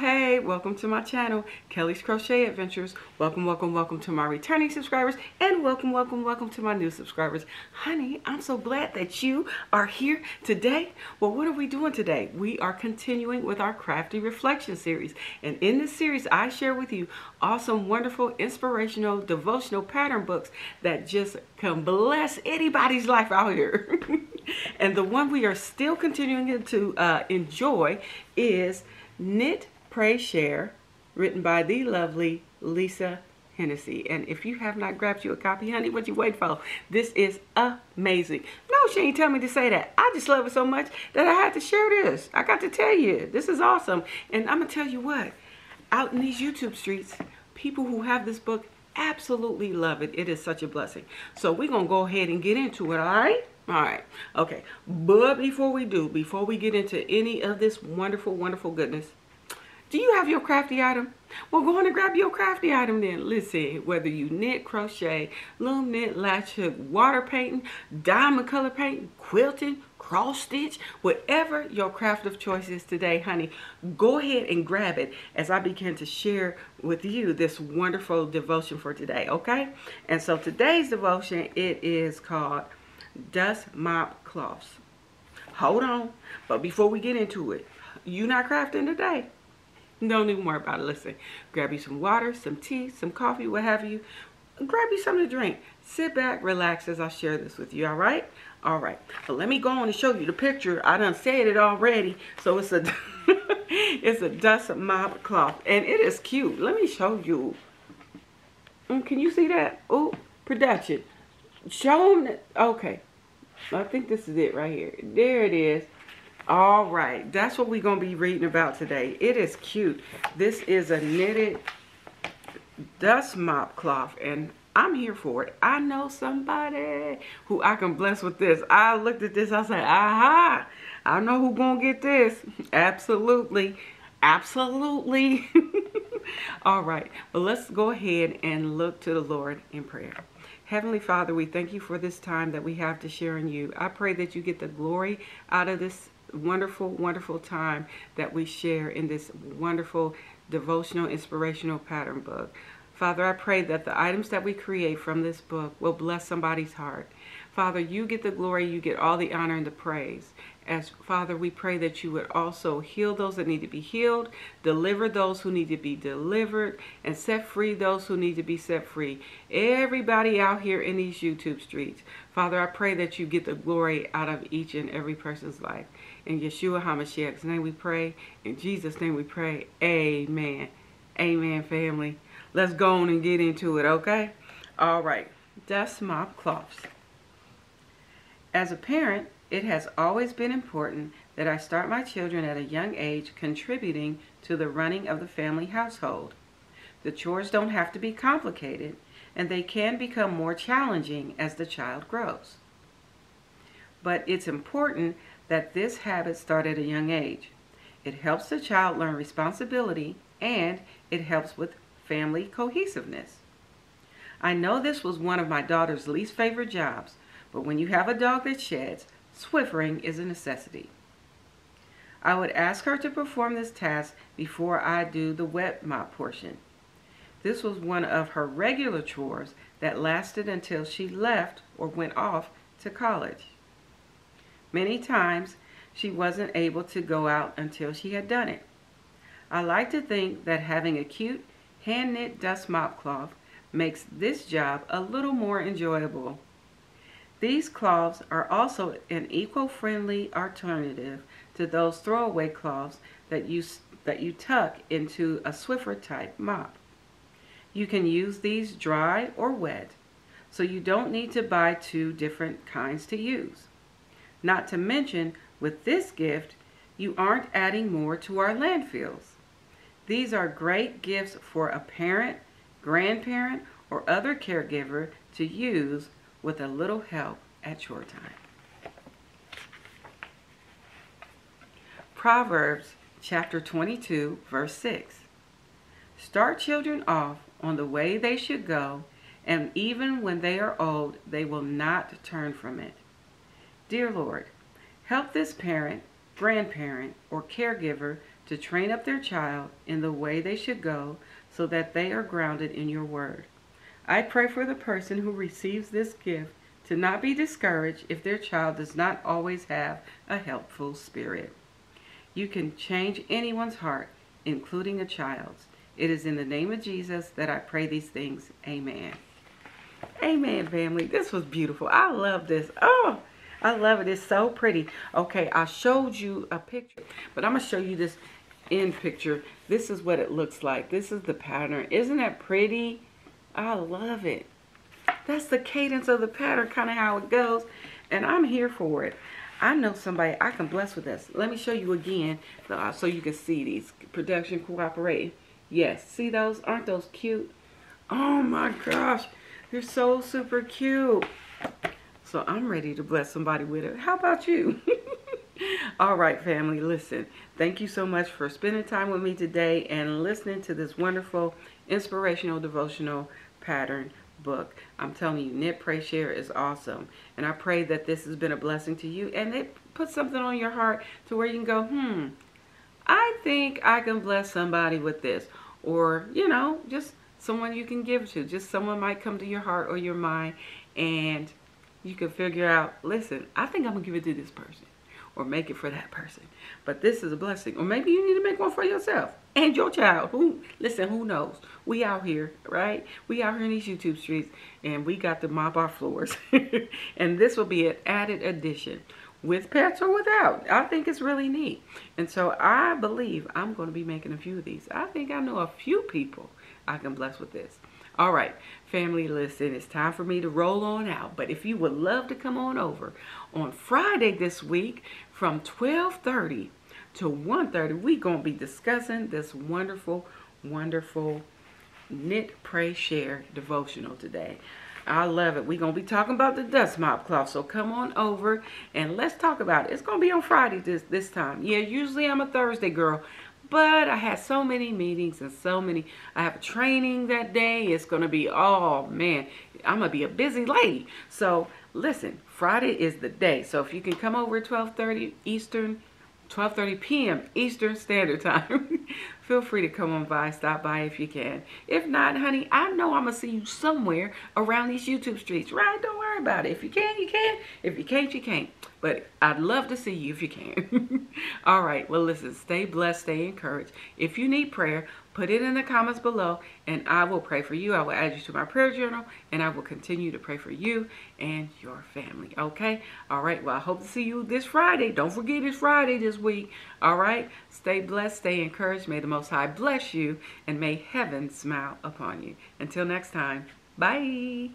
hey, welcome to my channel, Kelli's Crochet Adventures. Welcome, welcome, welcome to my returning subscribers and welcome, welcome, welcome to my new subscribers. Honey, I'm so glad that you are here today. Well, what are we doing today? We are continuing with our Crafty Reflection series. And in this series, I share with you awesome, wonderful, inspirational, devotional pattern books that just can bless anybody's life out here. and the one we are still continuing to uh, enjoy is Knit, Pray, Share, written by the lovely Lisa Hennessy. And if you have not grabbed you a copy, honey, what you wait for? This is amazing. No, she ain't tell me to say that. I just love it so much that I had to share this. I got to tell you, this is awesome. And I'm to tell you what, out in these YouTube streets, people who have this book absolutely love it. It is such a blessing. So we're to go ahead and get into it, all right? All right. Okay. But before we do, before we get into any of this wonderful, wonderful goodness, do you have your crafty item? Well, go on and grab your crafty item then. Listen, whether you knit, crochet, loom knit, latch hook, water painting, diamond color painting, quilting, cross stitch, whatever your craft of choice is today, honey, go ahead and grab it as I begin to share with you this wonderful devotion for today, okay? And so today's devotion, it is called dust mop cloths. Hold on. But before we get into it, you not crafting today. Don't even worry about it. Listen, grab you some water, some tea, some coffee, what have you. Grab you something to drink. Sit back, relax as I share this with you, all right? All right. But let me go on and show you the picture. I done said it already. So it's a it's a dust mop cloth. And it is cute. Let me show you. Mm, can you see that? Oh, production. Show them. That, okay. I think this is it right here. There it is. All right. That's what we're going to be reading about today. It is cute. This is a knitted dust mop cloth. And I'm here for it. I know somebody who I can bless with this. I looked at this. I said, aha. I know who going to get this. Absolutely. Absolutely. All right. Well, let's go ahead and look to the Lord in prayer. Heavenly Father, we thank you for this time that we have to share in you. I pray that you get the glory out of this wonderful, wonderful time that we share in this wonderful devotional, inspirational pattern book. Father, I pray that the items that we create from this book will bless somebody's heart. Father, you get the glory, you get all the honor and the praise. As Father, we pray that you would also heal those that need to be healed, deliver those who need to be delivered, and set free those who need to be set free. Everybody out here in these YouTube streets. Father, I pray that you get the glory out of each and every person's life. In Yeshua HaMashiach's name we pray. In Jesus' name we pray. Amen. Amen, family. Let's go on and get into it, okay? All right. Dust mop cloths. As a parent, it has always been important that I start my children at a young age contributing to the running of the family household. The chores don't have to be complicated, and they can become more challenging as the child grows. But it's important that this habit start at a young age. It helps the child learn responsibility and it helps with family cohesiveness. I know this was one of my daughter's least favorite jobs, but when you have a dog that sheds, Swiffering is a necessity. I would ask her to perform this task before I do the wet mop portion. This was one of her regular chores that lasted until she left or went off to college. Many times she wasn't able to go out until she had done it. I like to think that having a cute hand-knit dust mop cloth makes this job a little more enjoyable. These cloths are also an eco-friendly alternative to those throwaway cloths that you, that you tuck into a Swiffer type mop. You can use these dry or wet, so you don't need to buy two different kinds to use. Not to mention, with this gift, you aren't adding more to our landfills. These are great gifts for a parent, grandparent, or other caregiver to use with a little help at your time. Proverbs chapter 22, verse 6. Start children off on the way they should go, and even when they are old, they will not turn from it. Dear Lord, help this parent, grandparent, or caregiver to train up their child in the way they should go so that they are grounded in your word. I pray for the person who receives this gift to not be discouraged if their child does not always have a helpful spirit. You can change anyone's heart, including a child's. It is in the name of Jesus that I pray these things. Amen. Amen, family. This was beautiful. I love this. Oh, I love it. It's so pretty. Okay, I showed you a picture, but I'm going to show you this in picture. This is what it looks like. This is the pattern. Isn't that pretty? I love it. That's the cadence of the pattern, kind of how it goes. And I'm here for it. I know somebody I can bless with this. Let me show you again uh, so you can see these. Production cooperating. Yes, see those? Aren't those cute? Oh my gosh. They're so super cute. So I'm ready to bless somebody with it. How about you? All right, family, listen. Thank you so much for spending time with me today and listening to this wonderful, inspirational, devotional pattern book. I'm telling you, Knit Pray Share is awesome. And I pray that this has been a blessing to you and it put something on your heart to where you can go, hmm, I think I can bless somebody with this. Or, you know, just someone you can give to. Just someone might come to your heart or your mind and you can figure out, listen, I think I'm going to give it to this person or make it for that person. But this is a blessing. Or maybe you need to make one for yourself and your child. Who listen, who knows? We out here, right? We out here in these YouTube streets and we got to mop our floors. and this will be an added addition with pets or without. I think it's really neat. And so I believe I'm going to be making a few of these. I think I know a few people I can bless with this. All right, family, listen, it's time for me to roll on out. But if you would love to come on over on Friday this week from 1230 to 1.30, we're going to be discussing this wonderful, wonderful Knit, Pray, Share devotional today. I love it. We're going to be talking about the dust mop cloth. So come on over and let's talk about it. It's going to be on Friday this, this time. Yeah, usually I'm a Thursday girl. But I had so many meetings and so many. I have a training that day. It's going to be, oh man, I'm going to be a busy lady. So listen, Friday is the day. So if you can come over at 1230 Eastern 12.30 p.m. Eastern Standard Time. Feel free to come on by, stop by if you can. If not, honey, I know I'm going to see you somewhere around these YouTube streets, right? Don't worry about it. If you can, you can. If you can't, you can't. But I'd love to see you if you can. All right. Well, listen, stay blessed, stay encouraged. If you need prayer, Put it in the comments below and I will pray for you. I will add you to my prayer journal and I will continue to pray for you and your family. Okay? All right. Well, I hope to see you this Friday. Don't forget it's Friday this week. All right? Stay blessed. Stay encouraged. May the Most High bless you and may heaven smile upon you. Until next time. Bye.